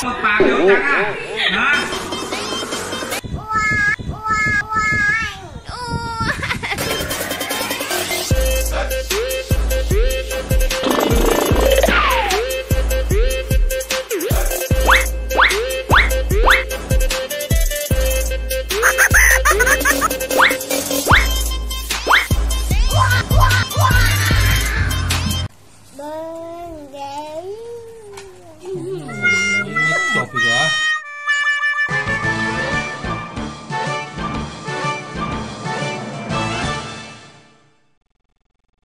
Chúc!